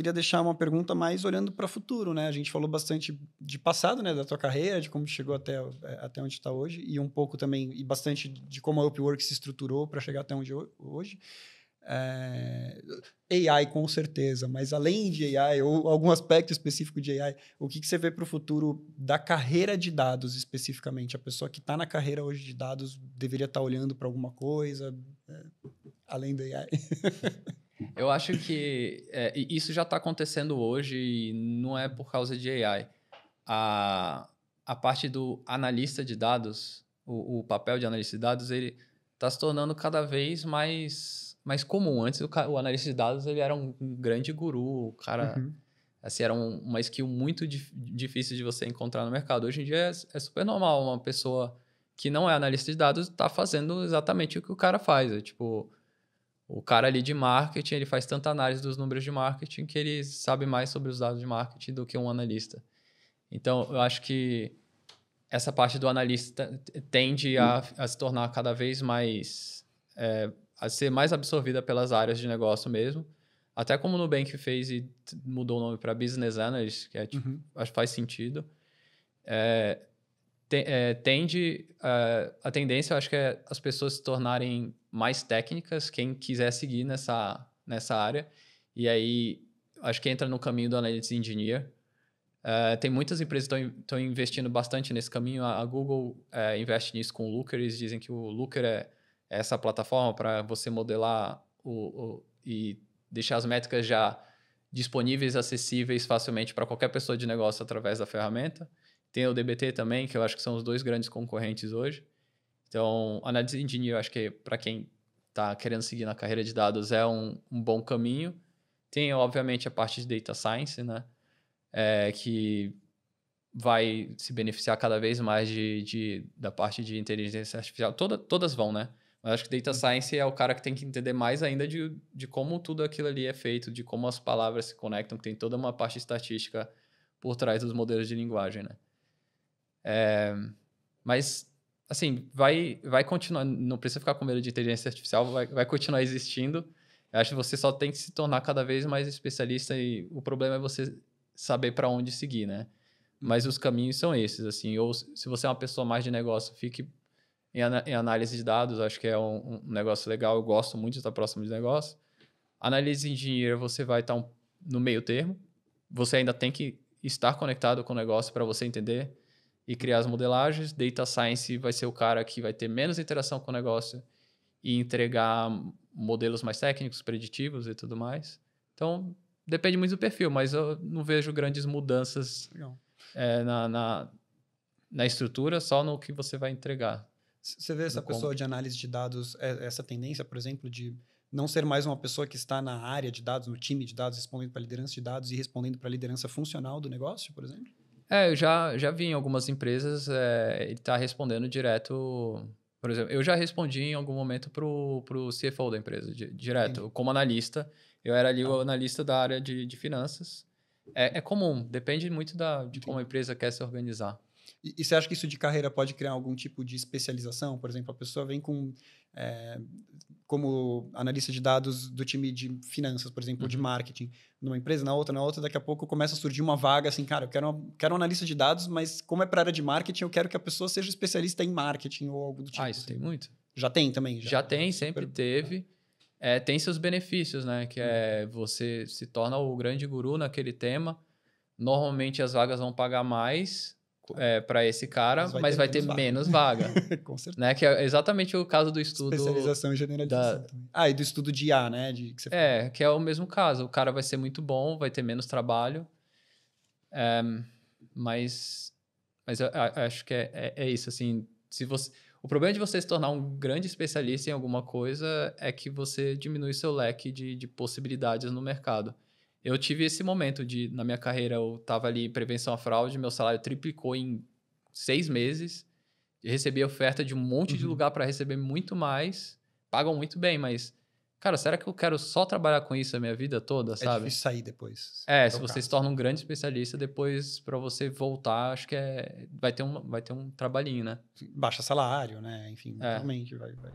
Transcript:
queria deixar uma pergunta mais olhando para o futuro, né? A gente falou bastante de passado, né, da tua carreira, de como chegou até, é, até onde está hoje, e um pouco também, e bastante de como a Upwork se estruturou para chegar até onde hoje. É, AI com certeza, mas além de AI, ou algum aspecto específico de AI, o que, que você vê para o futuro da carreira de dados especificamente? A pessoa que está na carreira hoje de dados deveria estar tá olhando para alguma coisa é, além da AI? Eu acho que é, isso já está acontecendo hoje e não é por causa de AI. A, a parte do analista de dados, o, o papel de analista de dados, ele está se tornando cada vez mais mais comum. Antes, o, o analista de dados ele era um, um grande guru, o cara... Uhum. Assim, era um, uma skill muito dif difícil de você encontrar no mercado. Hoje em dia é, é super normal uma pessoa que não é analista de dados tá fazendo exatamente o que o cara faz. É, tipo, o cara ali de marketing, ele faz tanta análise dos números de marketing que ele sabe mais sobre os dados de marketing do que um analista. Então, eu acho que essa parte do analista tende a, a se tornar cada vez mais é, a ser mais absorvida pelas áreas de negócio mesmo. Até como o Nubank fez e mudou o nome para Business Analyst, que é, tipo, uhum. acho que faz sentido. É, te, é, tende é, a tendência, eu acho que é as pessoas se tornarem mais técnicas, quem quiser seguir nessa, nessa área. E aí, acho que entra no caminho do Analytics Engineer. É, tem muitas empresas que estão investindo bastante nesse caminho. A, Google é, investe nisso com o Looker. Eles dizem que o Looker é essa plataforma para você modelar o, o, e deixar as métricas já disponíveis, acessíveis facilmente para qualquer pessoa de negócio através da ferramenta. Tem o DBT também, que eu acho que são os dois grandes concorrentes hoje. Então, Analytics Engineer, eu acho que para quem está querendo seguir na carreira de dados é um, um, bom caminho. Tem, obviamente, a parte de Data Science, né? É, que vai se beneficiar cada vez mais de, de, da parte de inteligência artificial. Toda, todas vão, né? Mas acho que Data Science é o cara que tem que entender mais ainda de, de como tudo aquilo ali é feito, de como as palavras se conectam, que tem toda uma parte estatística por trás dos modelos de linguagem, né? É, mas, assim, vai, vai continuar, não precisa ficar com medo de inteligência artificial, vai, vai continuar existindo. Eu acho que você só tem que se tornar cada vez mais especialista e o problema é você saber para onde seguir, né? Mas os caminhos são esses, assim. Ou se você é uma pessoa mais de negócio, fique em, em análise de dados, acho que é um, um, negócio legal, eu gosto muito de estar próximo de negócio. Análise de engenheiro, você vai estar um, no meio termo, você ainda tem que estar conectado com o negócio para você entender e criar as modelagens. Data Science vai ser o cara que vai ter menos interação com o negócio e entregar modelos mais técnicos, preditivos e tudo mais. Então, depende muito do perfil, mas eu não vejo grandes mudanças é, na, na, na estrutura, só no que você vai entregar. Você vê essa pessoa de análise de dados, é, essa tendência, por exemplo, de não ser mais uma pessoa que está na área de dados, no time de dados, respondendo para a liderança de dados e respondendo para a liderança funcional do negócio, por exemplo? É, eu já, já vi em algumas empresas é, ele está respondendo direto. Por exemplo, eu já respondi em algum momento para o CFO da empresa, di, direto, como analista. Eu era ali ah. o analista da área de, de finanças. É, é comum, depende muito da, de como a empresa quer se organizar. E, e, você acha que isso de carreira pode criar algum tipo de especialização? Por exemplo, a pessoa vem com é, como analista de dados do time de finanças, por exemplo, uhum. de marketing, numa empresa, na outra, na outra, daqui a pouco começa a surgir uma vaga assim, cara, eu quero, uma, quero um analista de dados, mas como é para área de marketing, eu quero que a pessoa seja especialista em marketing ou algo do tipo. Ah, isso assim. tem muito. Já tem também? Já, já tem, sempre Super... teve. É, tem seus benefícios, né? Que é uhum. você se torna o grande guru naquele tema. Normalmente as vagas vão pagar mais, é, para esse cara, mas vai mas ter, vai ter menos, vaga. Com certeza. Né? Que é exatamente o caso do estudo. Especialização e generalização. Da... Ah, e do estudo de IA, né? De, que é, falou. que é o mesmo caso. O cara vai ser muito bom, vai ter menos trabalho. É, mas mas eu, eu acho que é, é, é, isso. Assim, se você, o problema de você se tornar um grande especialista em alguma coisa é que você diminui seu leque de, de possibilidades no mercado eu tive esse momento de, na minha carreira, eu estava ali prevenção à fraude, meu salário triplicou em seis meses, recebi oferta de um monte uhum. de lugar para receber muito mais, pagam muito bem, mas, cara, será que eu quero só trabalhar com isso a minha vida toda, sabe? É difícil sair depois. É, se você se torna um grande especialista, depois para você voltar, acho que é, vai ter um, vai ter um trabalhinho, né? Baixa salário, né? Enfim, é. realmente vai, vai.